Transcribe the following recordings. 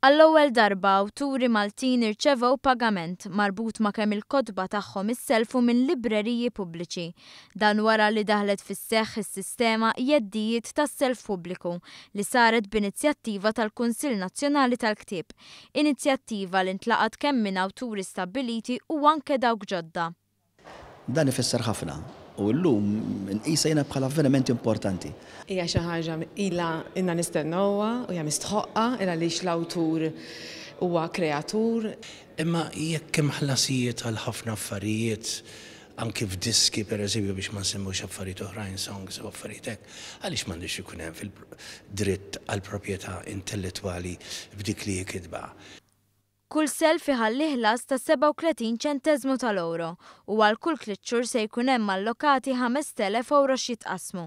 Għall-ewwel darba awturi Maltin irċevew pagament marbut ma' kemm il-kotba tagħhom issellfu minn libreriji pubbliċi. Dan wara li daħlet fis-seħħ is-sistema Jeddijiet tas-Self Pubbliku li saret b'inizjattiva tal-Kunsill Nazzjonali tal-Ktieb, inizjattiva li ntlaqgħet kemm minn awturi stabbiliti u anke dawk ġodda. Dan ifisser ħafna u llum inqisha jiena bħala avveniment importanti. Hija xi ħaġa ilha ilna nistennewha u hija mistħoqqa il għaliex l-awtur huwa kreatur. Imma jekk hemm ħlasijiet għal ħafna affarijiet, anki f'diski pereżempju biex ma nsemmewx affarijiet oħrajn, songs u affarijiet hekk, għaliex m'għandux ikun hemm fil dritt għall-proprjetà intellettwali f'dik li hi kitba? Kull self iħalli ħlas ta' 37 ċenteżmu tal-ewro u għal kull tliet xhur se jkun hemm allokati 5,000 ewro x'jitqassmu.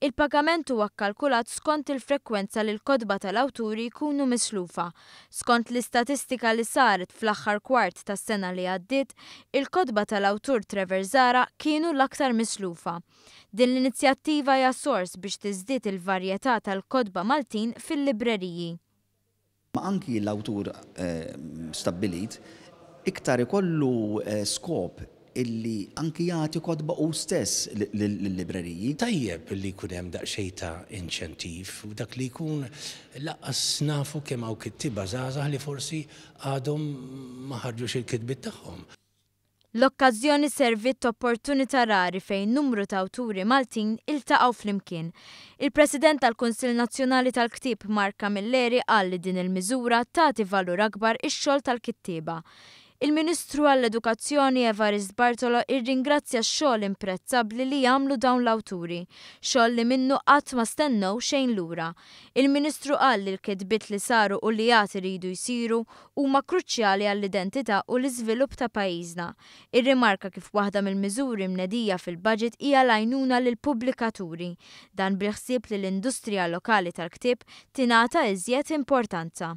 Il-pagament huwa kkalkulat skont il-frekwenza li l-kotba tal-awturi jkunu mislufa. Skont l-istatistika li saret fl-aħħar kwart tas-sena li għaddiet, il-kotba tal-awtur Trevor Zahra kienu l-aktar mislufa. Din l-inizjattiva hija sors biex tiżdied il-varjetà tal-kotba Maltin fil-libreriji. ma anki l-awtur stabbilit iktar ikollu skop illi anki jagħti kotba hu stess lil-libreriji. Tajjeb li jkun hemm daqsxejn ta' inċentiv f'dak li jkun, lanqas nafu kemm hawn kittieba żgħażagħ li forsi għadhom ma ħarġux il-kitbiet tagħhom. L-okkażjoni serviet t'opportunità rari fejn numru ta' awturi Maltin iltaqgħu flimkien. Il-President tal-Kunsill Nazzjonali tal-Ktieb Mark Camilleri qal li din il-miżura tagħti valur akbar ix-xogħol tal-kittieba. Il-Ministru għall-Edukazzjoni Evarist Bartolo irringrazzja x-xogħol imprezzabbli li għamlu dawn l-awturi, xogħol li minnu qatt ma stennew xejn lura. Il-Ministru qal li l-kitbiet li saru u li għad iridu jsiru huma kruċjali għall-identità u l-iżvilupp ta' pajjiżna. Irrimarka kif waħda mill-miżuri mnedija fil-baġit hija l-għajnuna lill-pubblikaturi, dan bil-ħsieb li l-industrija lokali tal-ktieb tingħata iżjed importanza.